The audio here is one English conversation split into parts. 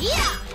呀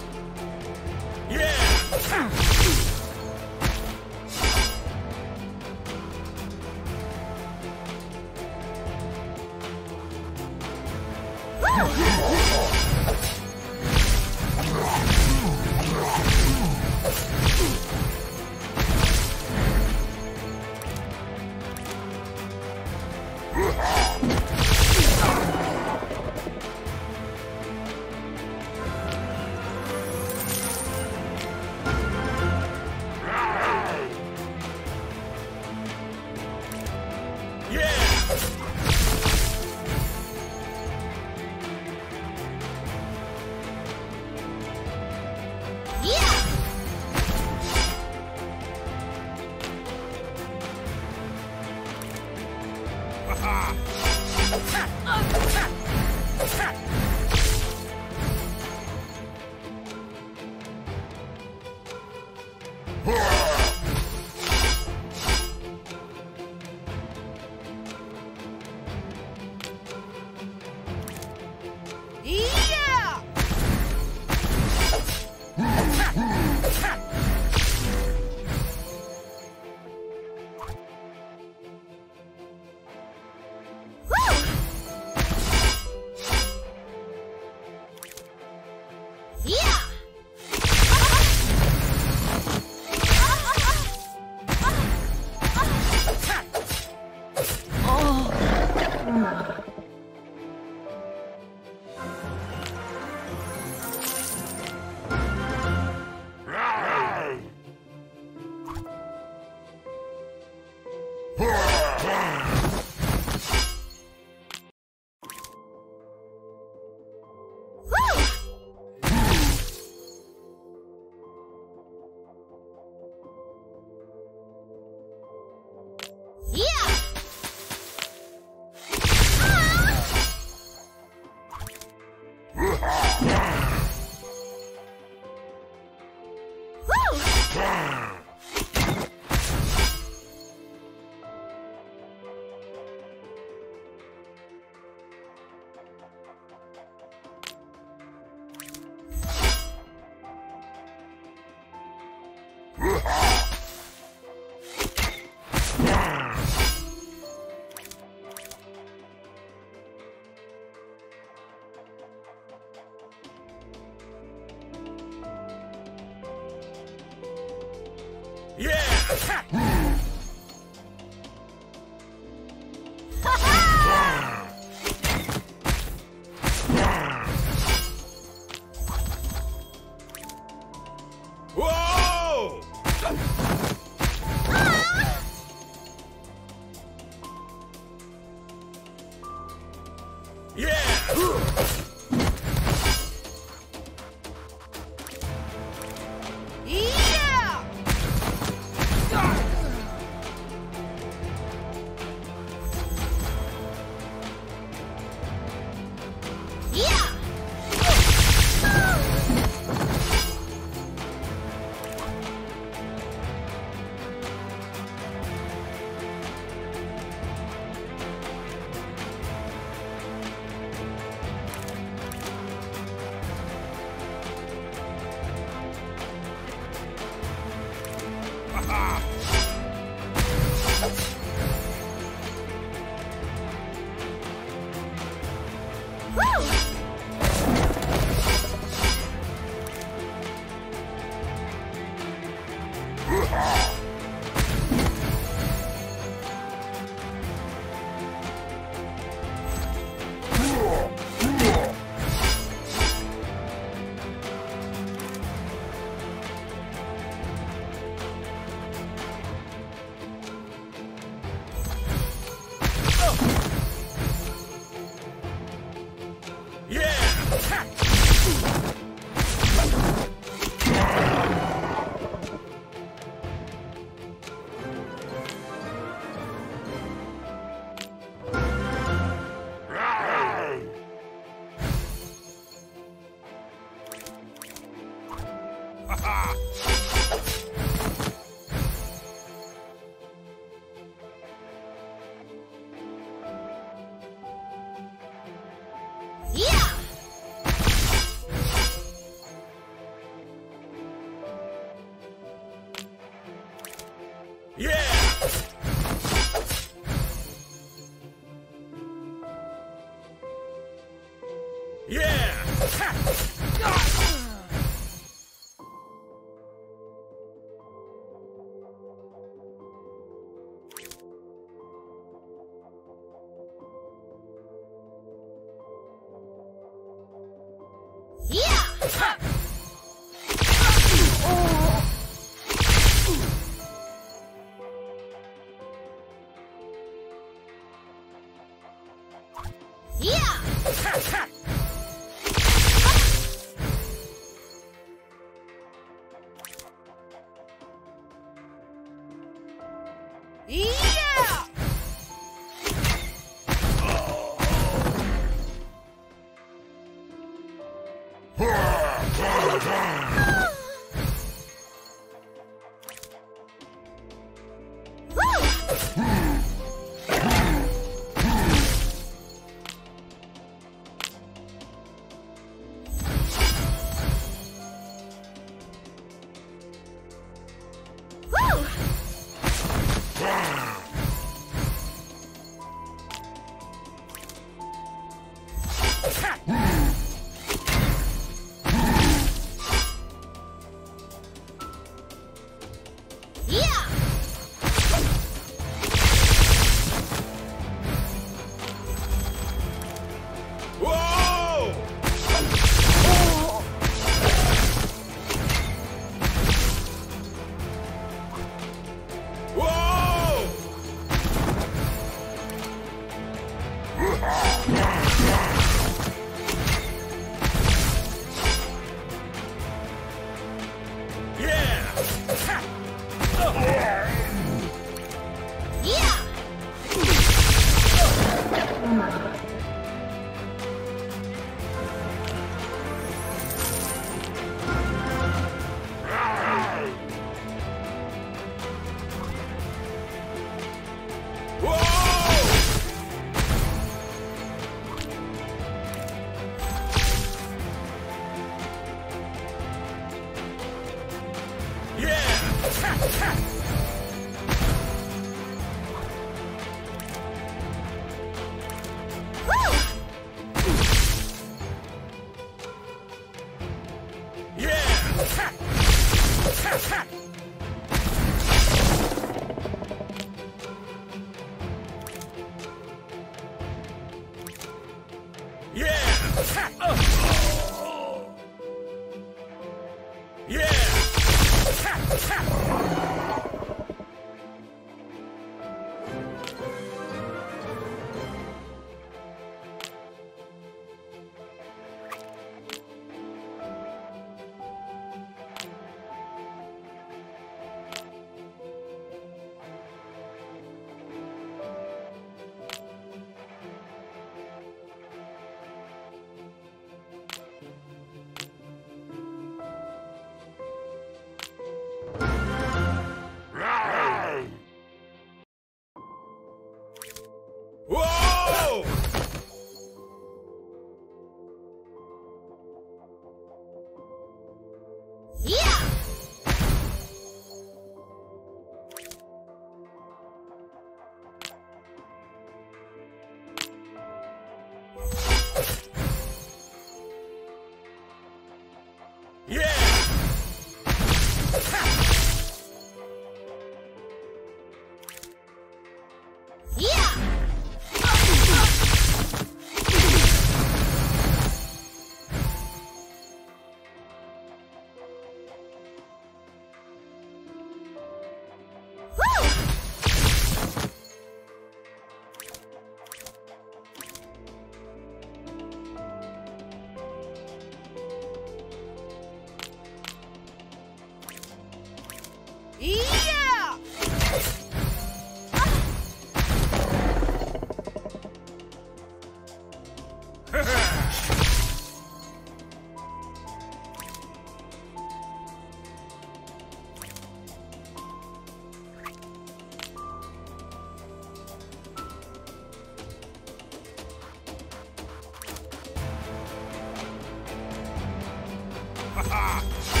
Yeah!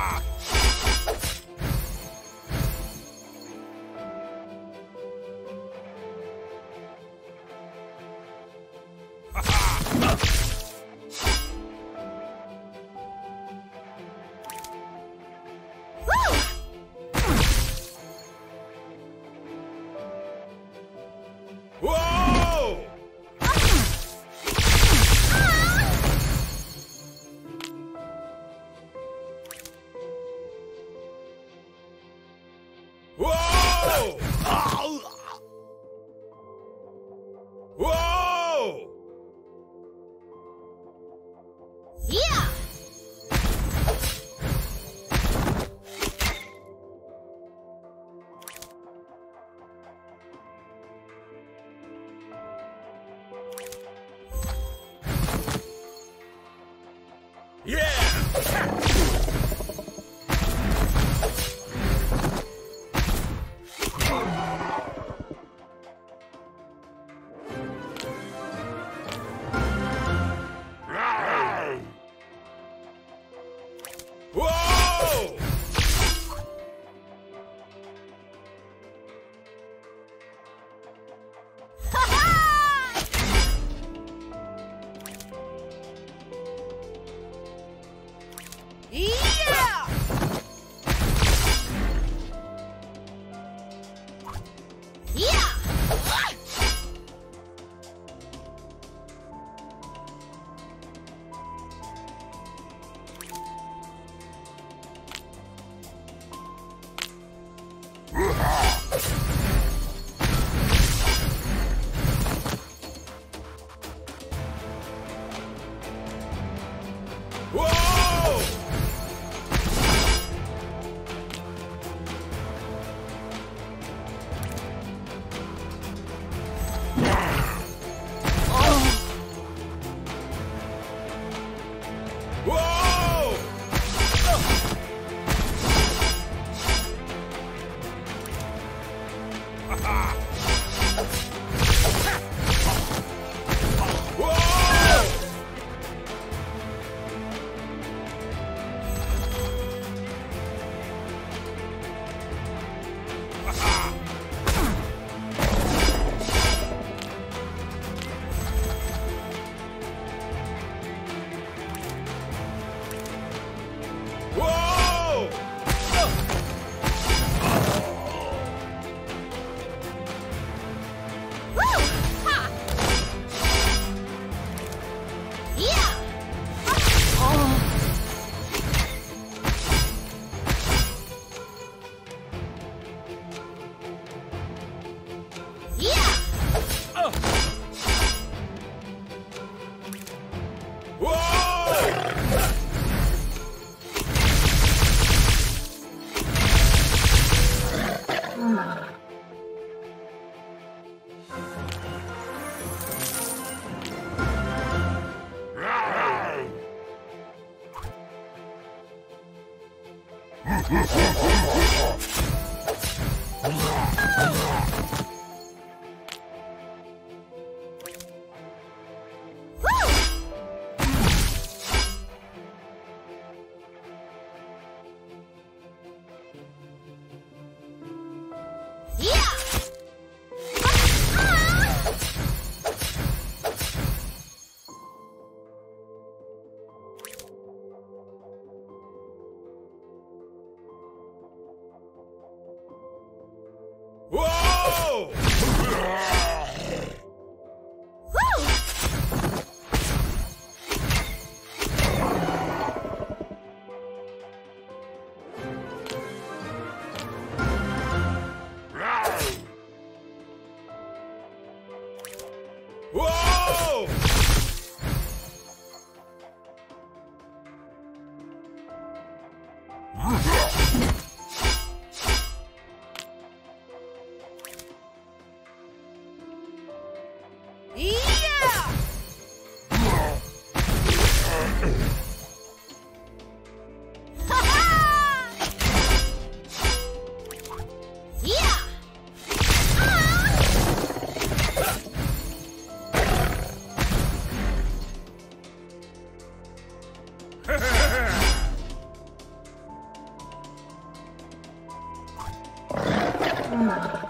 Woo! 嗯。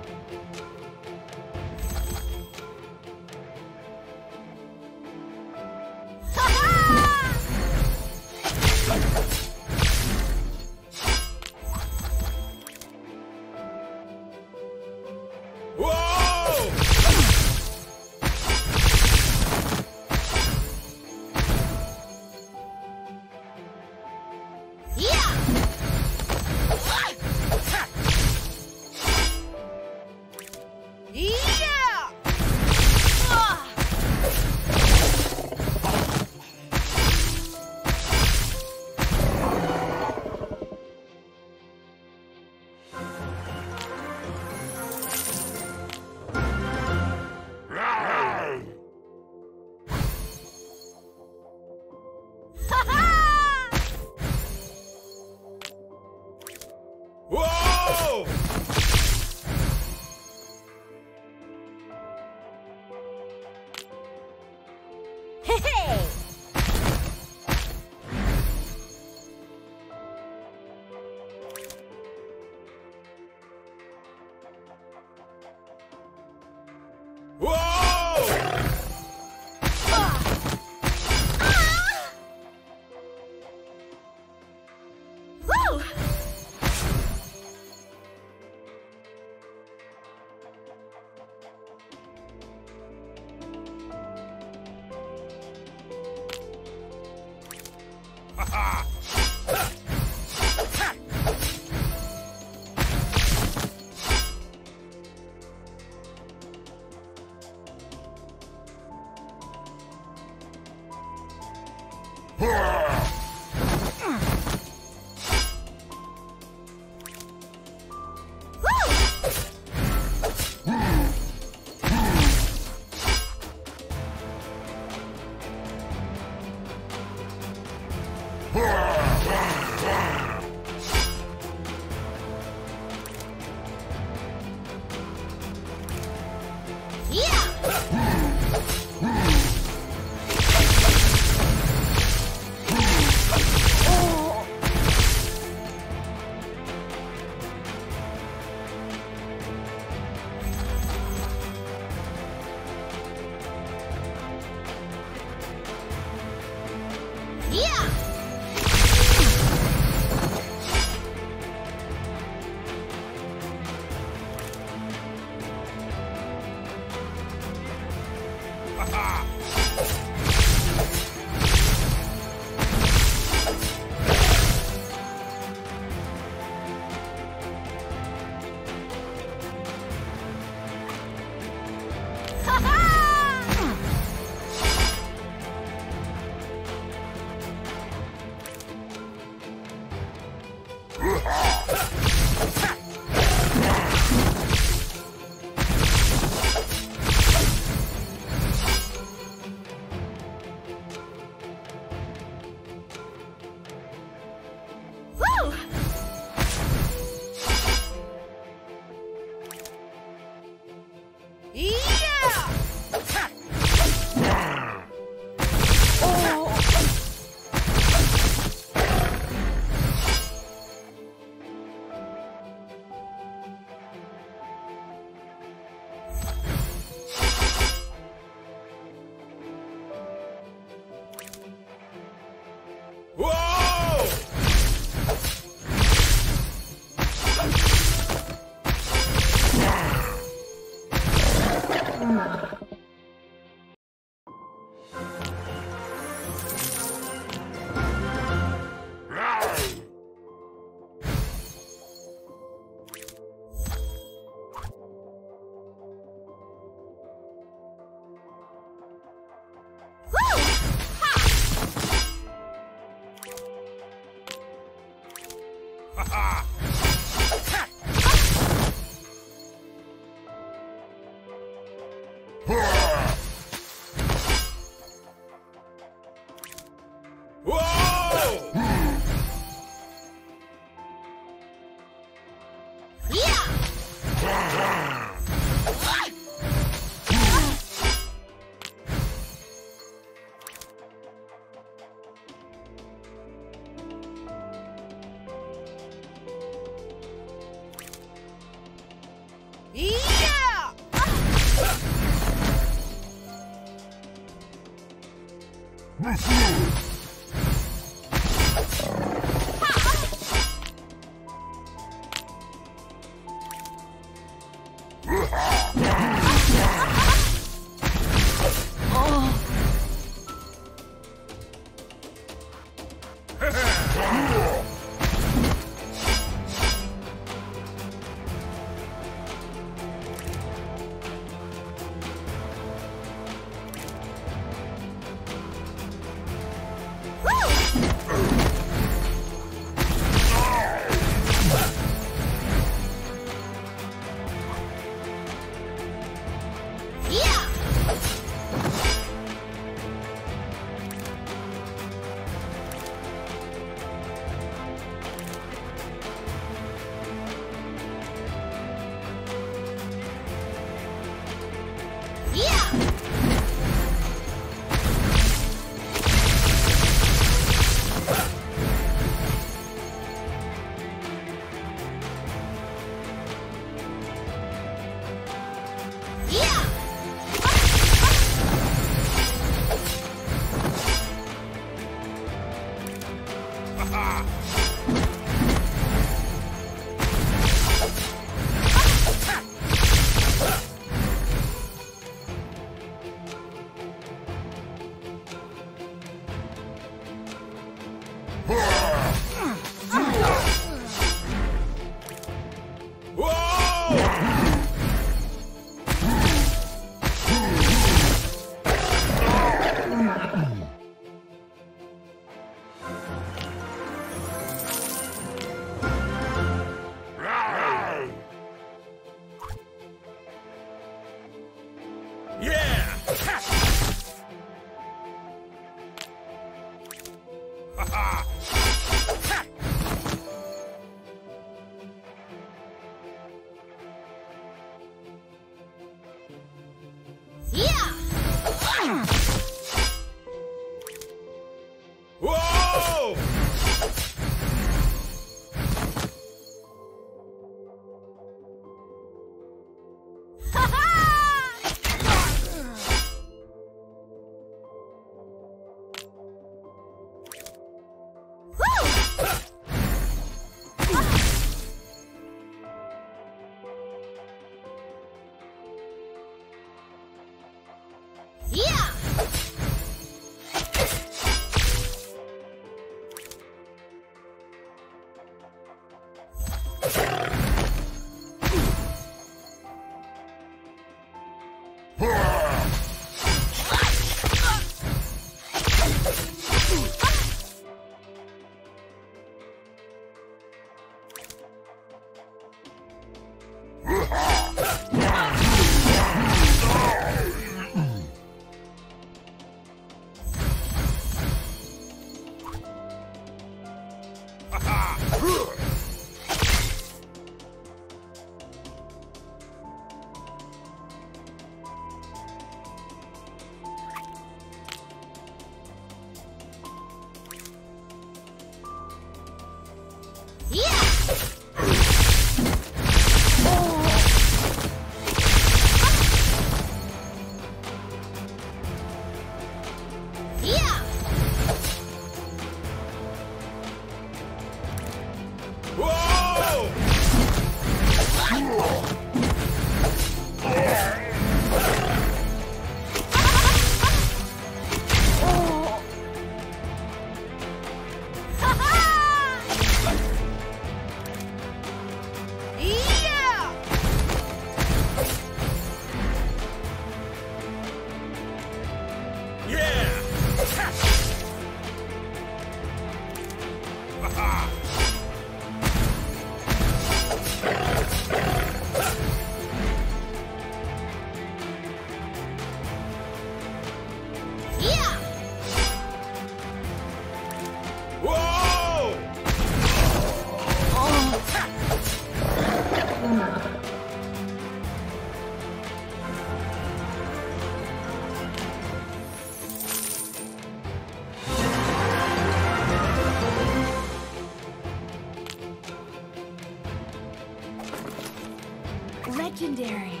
Legendary.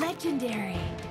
Legendary.